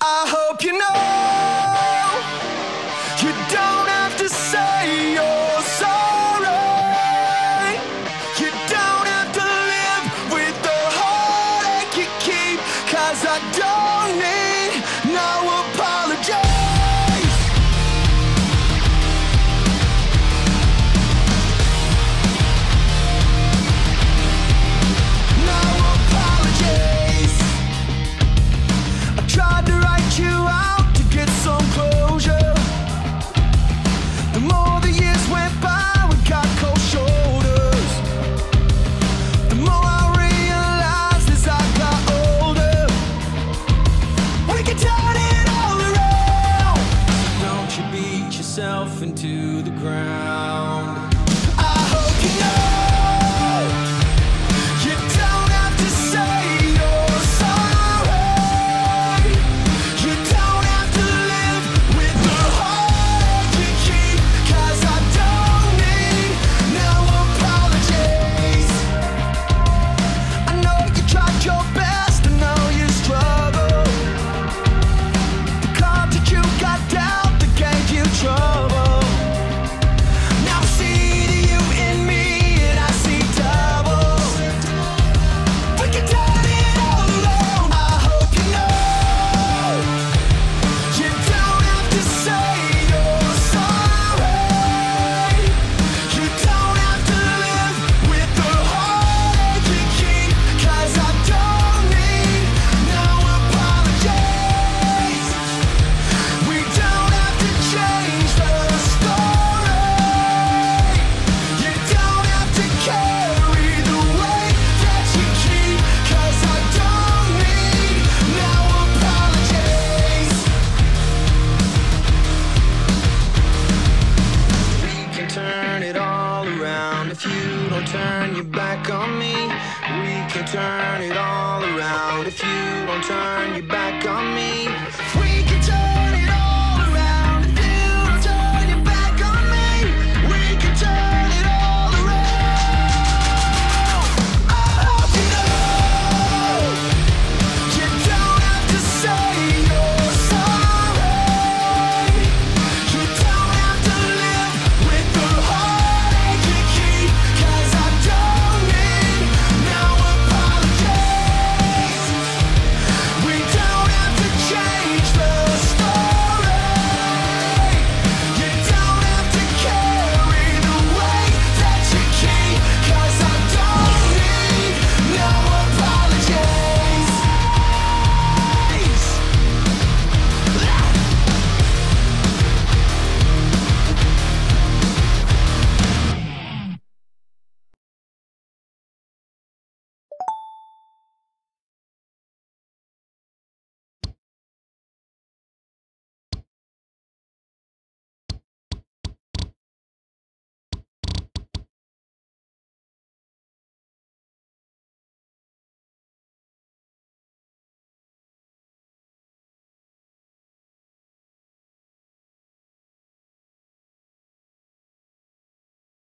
I hope you. if you don't turn your back on me, we can turn it all around. If you don't turn your back on me.